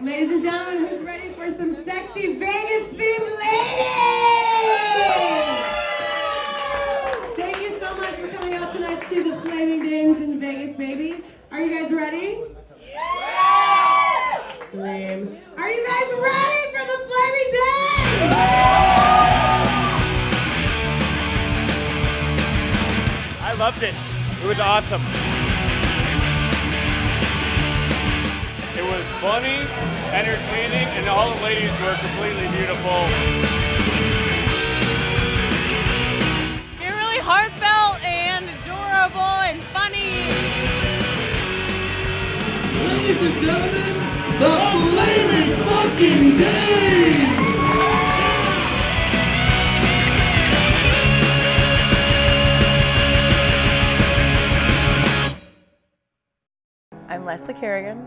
Ladies and gentlemen, who's ready for some sexy Vegas themed ladies? Thank you so much for coming out tonight to see the Flaming Dames in Vegas, baby. Are you guys ready? Lame. Are you guys ready for the Flaming Dames? I loved it. It was awesome. Funny, entertaining, and all the ladies were completely beautiful. You're really heartfelt and adorable and funny. Ladies and gentlemen, the Flaming Fucking Dames! I'm Leslie Kerrigan.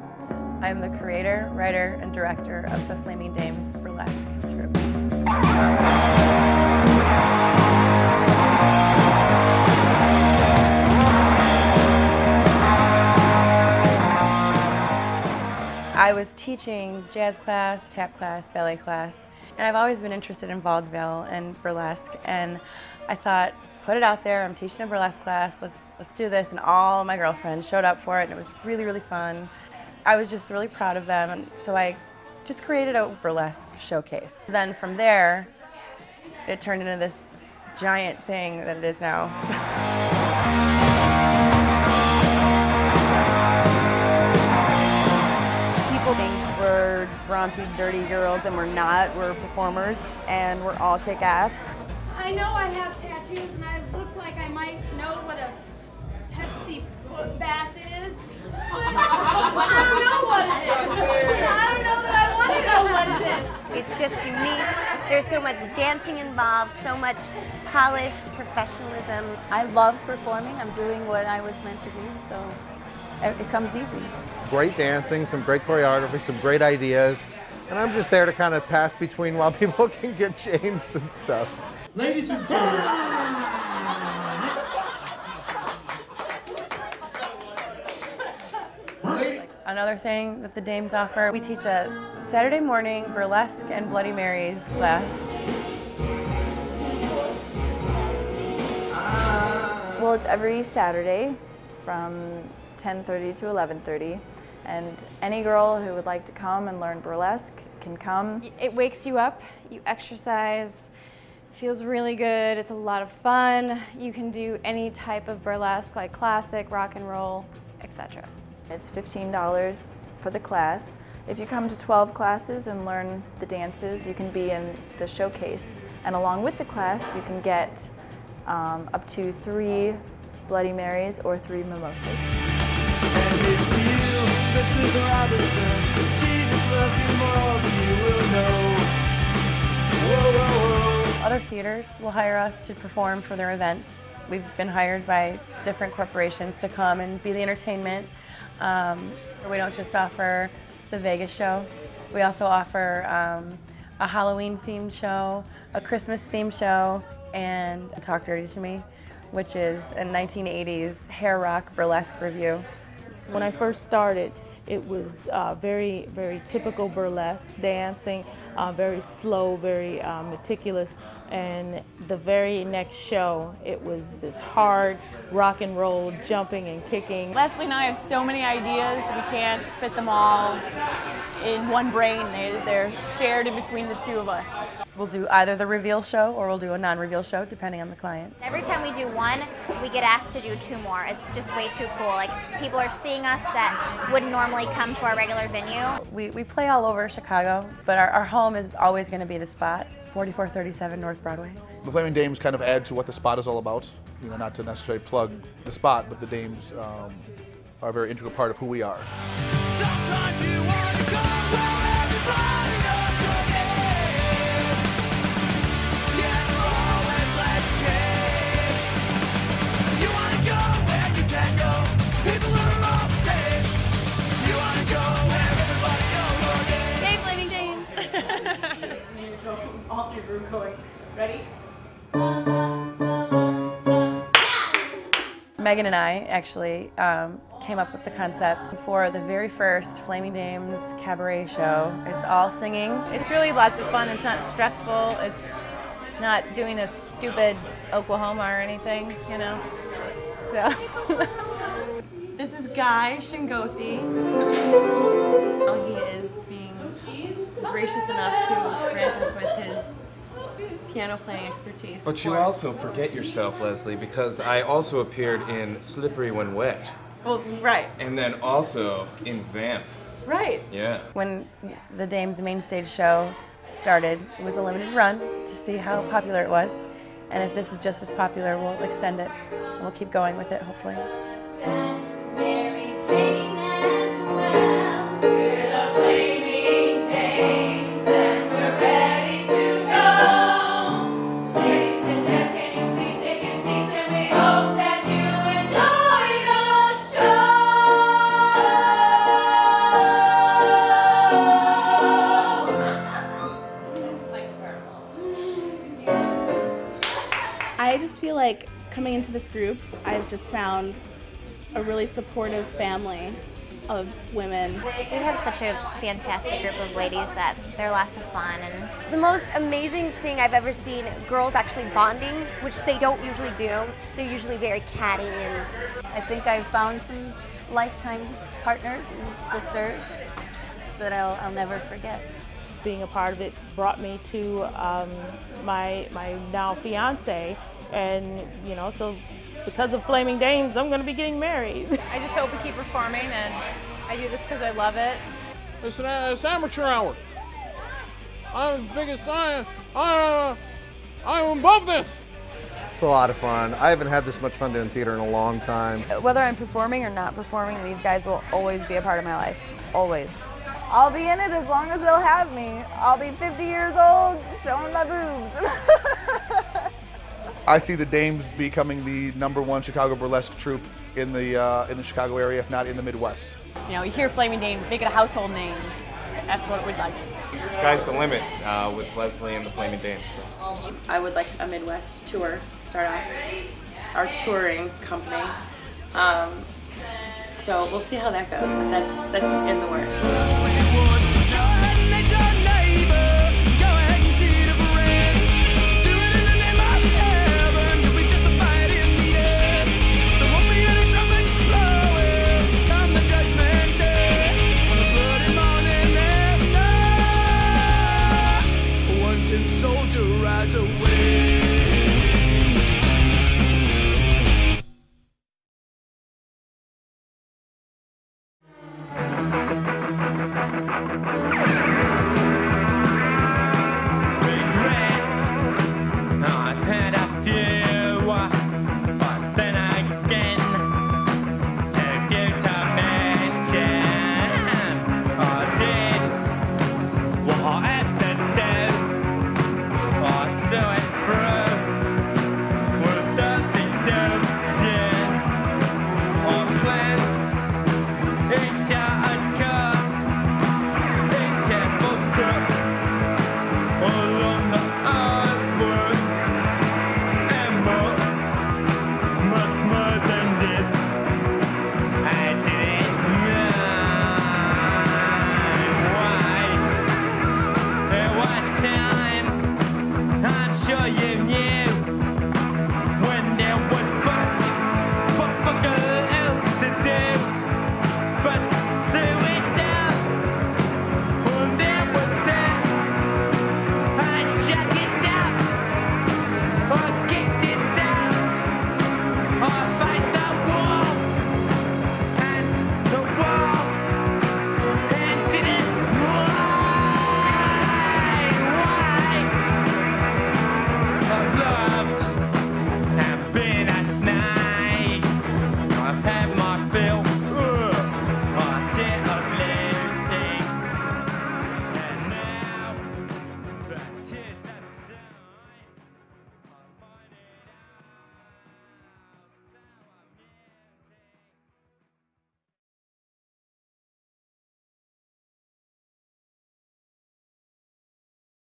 I'm the creator, writer, and director of the Flaming Dames Burlesque Troupe. I was teaching jazz class, tap class, ballet class, and I've always been interested in vaudeville and burlesque, and I thought, put it out there, I'm teaching a burlesque class, let's, let's do this, and all my girlfriends showed up for it, and it was really, really fun. I was just really proud of them, and so I just created a burlesque showcase. Then from there, it turned into this giant thing that it is now. People think we're raunchy, dirty girls, and we're not. We're performers, and we're all kick ass. I know I have tattoos and I look like I might know what a Pepsi foot bath is. I don't know what it is. I don't know that I want to know what it is. It's just unique. There's so much dancing involved, so much polished professionalism. I love performing. I'm doing what I was meant to do, so it it comes easy. great dancing, some great choreography, some great ideas. And I'm just there to kind of pass between while people can get changed and stuff. Ladies and gentlemen, Another thing that the Dames offer, we teach a Saturday morning burlesque and Bloody Marys class. Well, it's every Saturday from 10:30 to 11:30, and any girl who would like to come and learn burlesque can come. It wakes you up, you exercise, feels really good, it's a lot of fun. You can do any type of burlesque like classic, rock and roll, etc. It's $15 for the class. If you come to 12 classes and learn the dances, you can be in the showcase. And along with the class, you can get um, up to three Bloody Marys or three mimosas. Other theaters will hire us to perform for their events. We've been hired by different corporations to come and be the entertainment. Um, we don't just offer the Vegas show. We also offer um, a Halloween themed show, a Christmas themed show, and Talk Dirty to Me, which is a 1980s hair rock burlesque review. When I first started, it was uh, very, very typical burlesque dancing, uh, very slow, very uh, meticulous. And the very next show, it was this hard rock and roll, jumping and kicking. Leslie and I have so many ideas, we can't fit them all in one brain. They, they're shared in between the two of us. We'll do either the reveal show or we'll do a non-reveal show, depending on the client. Every time we do one, we get asked to do two more. It's just way too cool. Like people are seeing us that wouldn't normally come to our regular venue. We, we play all over Chicago, but our, our home is always going to be the spot, 4437 North Broadway. The Flaming Dames kind of add to what the spot is all about. You know, not to necessarily plug the spot, but the Dames um, are a very integral part of who we are. Megan and I actually um, came up with the concept for the very first Flaming Dames cabaret show. It's all singing. It's really lots of fun. It's not stressful. It's not doing a stupid Oklahoma or anything, you know. So This is Guy Shingothi. Oh, he is being gracious enough to grant us with his piano playing expertise. But you also forget yourself, Leslie, because I also appeared in Slippery When Wet, Well, right, and then also in Vamp. right. Yeah. When the Dames main stage show started, it was a limited run to see how popular it was. And if this is just as popular, we'll extend it. And we'll keep going with it, hopefully. Coming into this group, I've just found a really supportive family of women. We have such a fantastic group of ladies that they're lots of fun and The most amazing thing I've ever seen girls actually bonding, which they don't usually do. They're usually very catty and I think I've found some lifetime partners and sisters that I'll, I'll never forget. Being a part of it brought me to um, my my now fiance, and you know, so because of Flaming Dames, I'm going to be getting married. I just hope we keep performing, and I do this because I love it. It's an uh, it's amateur hour. I'm the biggest I I uh, I'm above this. It's a lot of fun. I haven't had this much fun doing theater in a long time. Whether I'm performing or not performing, these guys will always be a part of my life. Always. I'll be in it as long as they'll have me. I'll be 50 years old showing my boobs. I see the Dames becoming the number one Chicago burlesque troupe in the uh, in the Chicago area, if not in the Midwest. You know, you hear Flaming Dames, make it a household name. That's what we'd like. The Sky's the limit uh, with Leslie and the Flaming Dames. I would like a Midwest tour to start off our touring company. Um, so we'll see how that goes, but that's that's in the works.